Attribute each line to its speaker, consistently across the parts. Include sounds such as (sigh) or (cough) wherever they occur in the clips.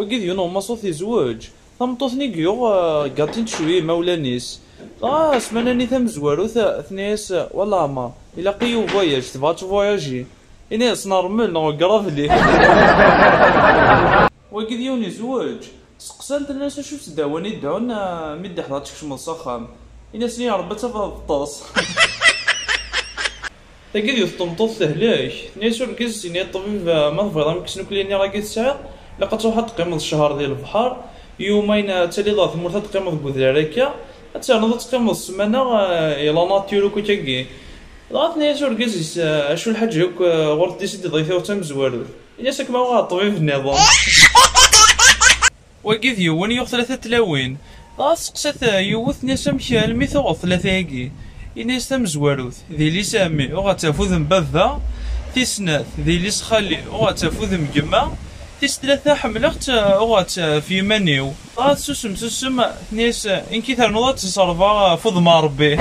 Speaker 1: وكيد يونو مصوث يزوج. تمطوثني كيو قاطين شوي مولانيس. آه سماناني ثم زوارو ثنيس والله ما. إلى قيو فواياج تبغى تفواياجي إناس نورمال نو قرافلي (laughs) وكيد يوني زوج. سقسانت الناس شو تداوني يدعون مدي حضرتك شمال صخام إناس ني ربي تفضل الطاس. (laughs) تاكيد يثطمطوط تهلاك نيسو الكيس سيني الطبيب ما تفضل مكسنو كليني راكي تسعى لقد تروح تقيم الشهر ديال البحر يومين تالي ضاف مرتا تقيم بوذراكا تسعى تقيم السمانة يلا ناتيرو كوتاكي ضغطني شو الكيس شو الحاجة هوك غورت دي سيدي ضيفة وتم زوالو إلا ساك ما هو الطبيب النظام. وكيف يوون يوغ ثلاثة تلاوين سقسات يوث ناس مكال مي ثوغ ثلاثة ياكي إناس تم زواروث ذي لي سامي وغا تفوذ مبذا تيسناث ذي لي سخالي وغا تفوذ مجمع تيس ثلاثة حملت وغات في منيو. غا سوسم سوسم ناس إنكي ثرنوضات تصرفا فوض ما ربي. (laughs)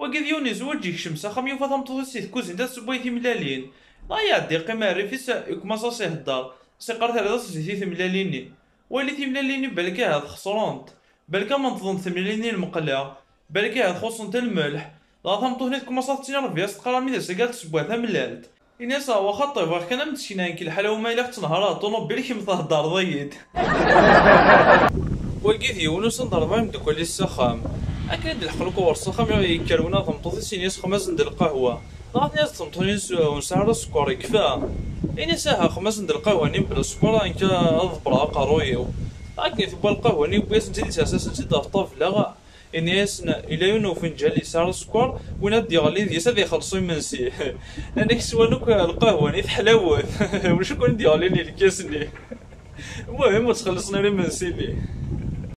Speaker 1: وكذ يوني زوج يكشم خم يوفا تمطوط سيث كوزين داس بويثي ملالين. لا يعدي قيمة ريفيس يكما صاصي هدار. سيقار ثلاثة سيثي ملاليني ولي ثملاليني بالكا هاد خسرونت بالكا ما نظن ثملاليني المقلة. بالكا هاد خصنت الملح. لا تمطوط كما صاصي ربي استقرا ميدا سقالت سبوع ثملالت إناس هو خطي فاخ كان متشينا كي الحلا وما إلا تنهار طونوبيل كي مثهدر ضيد وكيف يونس نضرب مدوكالي السخام أكيد الحلقة ورسخه يكرونا ثمطوطي سينيس خمس ند القهوه ضغط ناس ثمطوني ونسعر السكر يكفى إني ساها خمس ند القهوة نيم بلا سكر انك اضبرا قرويو لكن ثبا القهوة نيم بيس نتي أساس نتي دافطاف لا إني ياسنا إلا يونو فنجان يسار السكر وين دي غالي ديس هذا يخلصوا منسي لأنك (laughs) سوانوك القهوة ني تحلاوت (laughs) وش كون دي غالي الكاس ني (laughs) المهم تخلصنا لي منسي لي.